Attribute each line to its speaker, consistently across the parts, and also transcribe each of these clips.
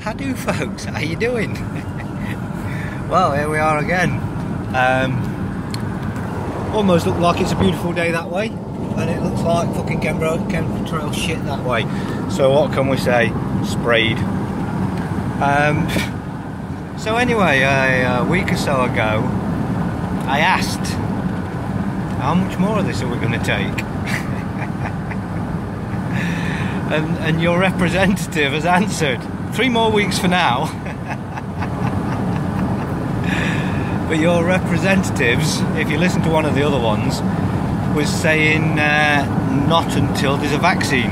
Speaker 1: How do folks? How you doing? well, here we are again. Um, almost look like it's a beautiful day that way, and it looks like fucking chemtrail shit that way. So what can we say? Sprayed. Um, so anyway, a, a week or so ago, I asked, how much more of this are we going to take? and, and your representative has answered, three more weeks for now. but your representatives, if you listen to one of the other ones, was saying uh, not until there's a vaccine.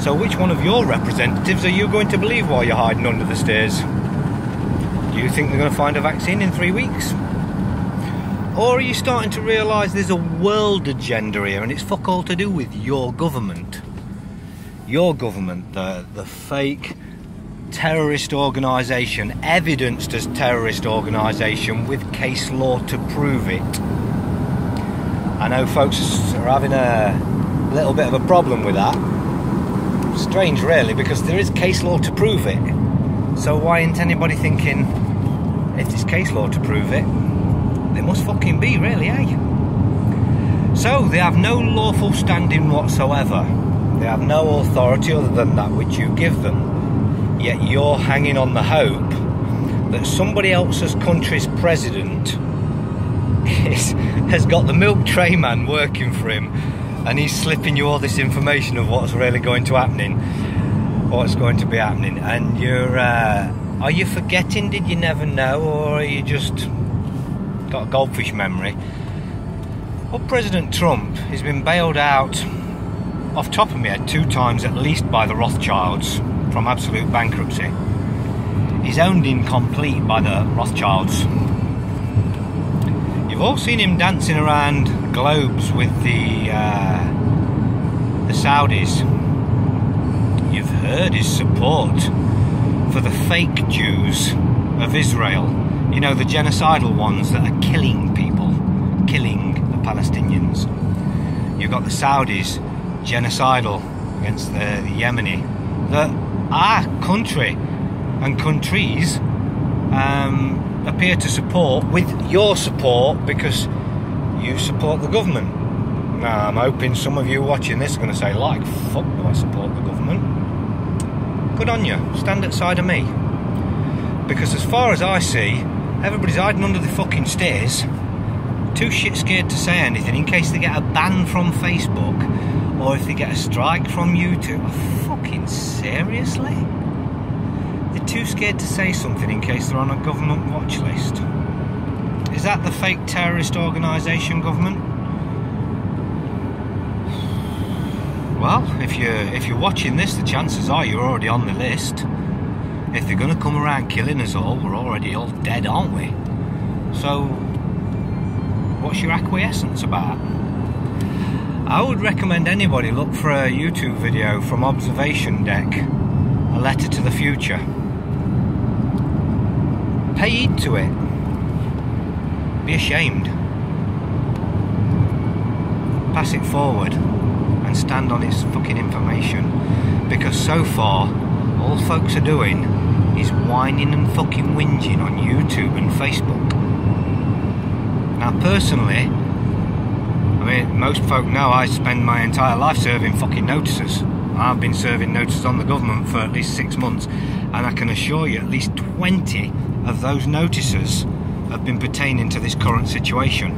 Speaker 1: So, which one of your representatives are you going to believe while you're hiding under the stairs? Do you think they're going to find a vaccine in three weeks? Or are you starting to realise there's a world agenda here and it's fuck all to do with your government? Your government, the, the fake terrorist organisation, evidenced as terrorist organisation with case law to prove it. I know folks are having a little bit of a problem with that. Strange, really, because there is case law to prove it. So why isn't anybody thinking, if there's case law to prove it, they must fucking be, really, eh? So they have no lawful standing whatsoever. They have no authority other than that which you give them. Yet you're hanging on the hope that somebody else's country's president is, has got the milk tray man working for him and he's slipping you all this information of what's really going to happening what's going to be happening and you're uh, are you forgetting did you never know or are you just got a goldfish memory well president trump has been bailed out off top of my head two times at least by the rothschilds from absolute bankruptcy he's owned in complete by the rothschilds You've all seen him dancing around globes with the uh, the Saudis. You've heard his support for the fake Jews of Israel. You know, the genocidal ones that are killing people, killing the Palestinians. You've got the Saudis, genocidal against the, the Yemeni. That our country and countries um, appear to support with your support because you support the government. Now, I'm hoping some of you watching this are going to say, like, fuck do I support the government? Good on you, stand at side of me. Because as far as I see, everybody's hiding under the fucking stairs, too shit scared to say anything in case they get a ban from Facebook or if they get a strike from YouTube. Fucking seriously? They're too scared to say something in case they're on a government watch list. Is that the fake terrorist organisation government? Well, if you're if you're watching this, the chances are you're already on the list. If they're going to come around killing us all, we're already all dead, aren't we? So, what's your acquiescence about? I would recommend anybody look for a YouTube video from Observation Deck, a letter to the future. Pay heed to it. Be ashamed. Pass it forward and stand on its fucking information. Because so far, all folks are doing is whining and fucking whinging on YouTube and Facebook. Now, personally, mean, most folk know I spend my entire life serving fucking notices. I've been serving notices on the government for at least six months, and I can assure you, at least 20 of those notices have been pertaining to this current situation.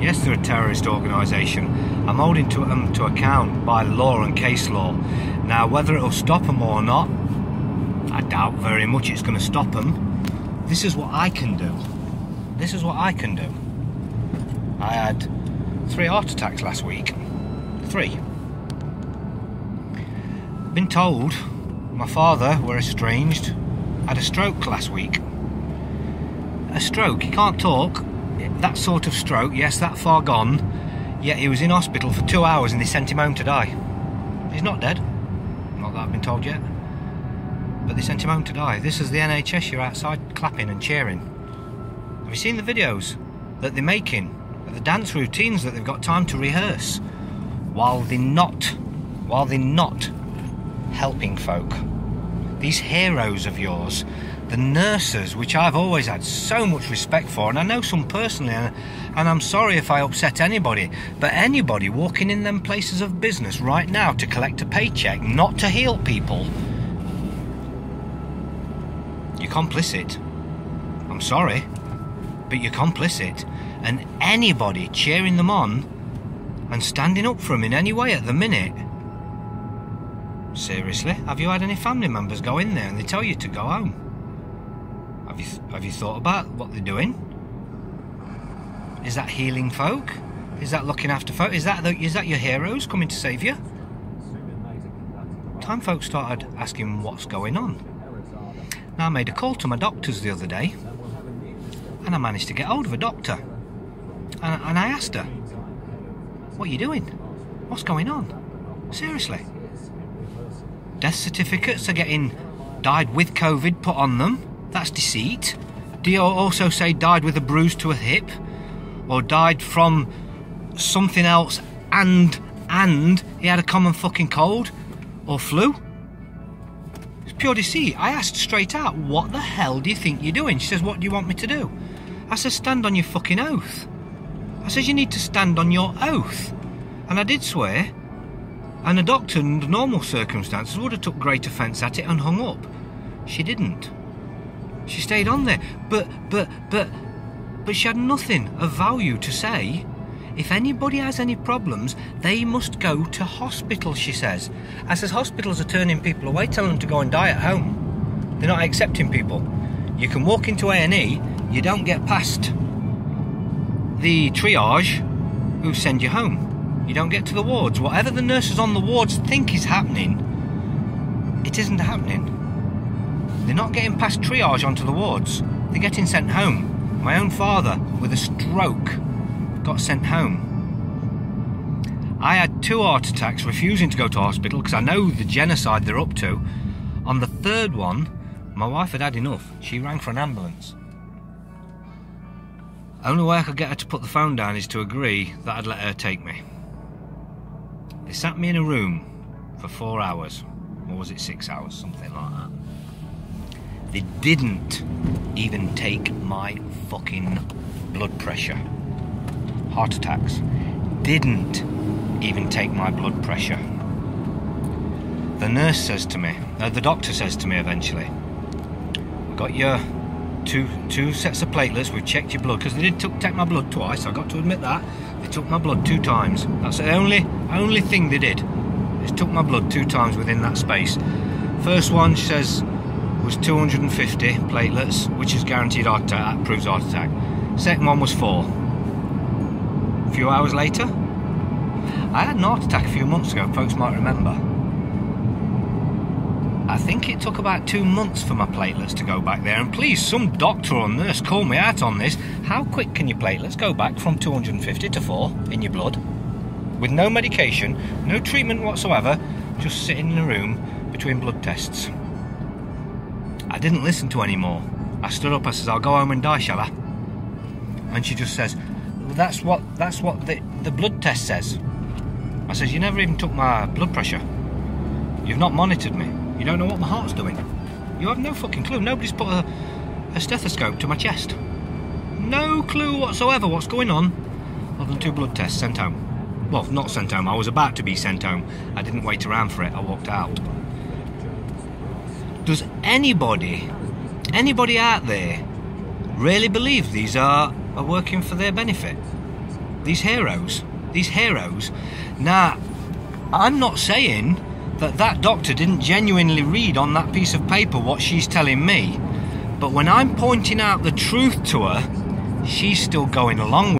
Speaker 1: Yes, they're a terrorist organisation. I'm holding to them to account by law and case law. Now, whether it'll stop them or not, I doubt very much it's going to stop them. This is what I can do. This is what I can do. I had three heart attacks last week. Three. Been told my father, we're estranged, had a stroke last week. A stroke, he can't talk. That sort of stroke, yes, that far gone. Yet he was in hospital for two hours and they sent him home to die. He's not dead. Not that I've been told yet. But they sent him home to die. This is the NHS, you're outside clapping and cheering. Have you seen the videos that they're making? The dance routines that they've got time to rehearse while they're not, while they're not helping folk. These heroes of yours, the nurses, which I've always had so much respect for, and I know some personally, and, and I'm sorry if I upset anybody, but anybody walking in them places of business right now to collect a paycheck, not to heal people, you're complicit. I'm sorry, but you're complicit. And anybody cheering them on and standing up for them in any way at the minute. Seriously, have you had any family members go in there and they tell you to go home? Have you have you thought about what they're doing? Is that healing folk? Is that looking after folk? Is that the, is that your heroes coming to save you? Time folks started asking what's going on. Now I made a call to my doctors the other day, and I managed to get hold of a doctor, and, and I asked her, "What are you doing? What's going on? Seriously?" Death certificates are getting died with COVID put on them. That's deceit. Do you also say died with a bruise to a hip? Or died from something else and and he had a common fucking cold? Or flu? It's pure deceit. I asked straight out, what the hell do you think you're doing? She says, what do you want me to do? I said, stand on your fucking oath. I said, you need to stand on your oath. And I did swear. And the doctor, under normal circumstances, would have took great offence at it and hung up. She didn't. She stayed on there. But, but, but, but she had nothing of value to say. If anybody has any problems, they must go to hospital, she says. I says, hospitals are turning people away, telling them to go and die at home. They're not accepting people. You can walk into A&E, you don't get past the triage, who send you home. You don't get to the wards. Whatever the nurses on the wards think is happening, it isn't happening. They're not getting past triage onto the wards. They're getting sent home. My own father, with a stroke, got sent home. I had two heart attacks refusing to go to hospital because I know the genocide they're up to. On the third one, my wife had had enough. She rang for an ambulance. Only way I could get her to put the phone down is to agree that I'd let her take me. They sat me in a room for four hours. Or was it six hours? Something like that. They didn't even take my fucking blood pressure. Heart attacks. Didn't even take my blood pressure. The nurse says to me, uh, the doctor says to me eventually, got your two two sets of platelets. We've checked your blood because they did took, take my blood twice. I got to admit that they took my blood two times. That's the only only thing they did. Is took my blood two times within that space. First one says was 250 platelets, which is guaranteed heart attack. That proves heart attack. Second one was four. A few hours later, I had an heart attack a few months ago. Folks might remember. I think it took about two months for my platelets to go back there. And please, some doctor or nurse call me out on this. How quick can your platelets go back from 250 to 4 in your blood? With no medication, no treatment whatsoever, just sitting in a room between blood tests. I didn't listen to any more. I stood up, I says, I'll go home and die, shall I? And she just says, that's what that's what the, the blood test says. I says, you never even took my blood pressure. You've not monitored me. You don't know what my heart's doing. You have no fucking clue. Nobody's put a, a stethoscope to my chest. No clue whatsoever what's going on, other than two blood tests sent home. Well, not sent home. I was about to be sent home. I didn't wait around for it. I walked out. Does anybody, anybody out there, really believe these are, are working for their benefit? These heroes? These heroes? Now, I'm not saying that that doctor didn't genuinely read on that piece of paper what she's telling me. But when I'm pointing out the truth to her, she's still going along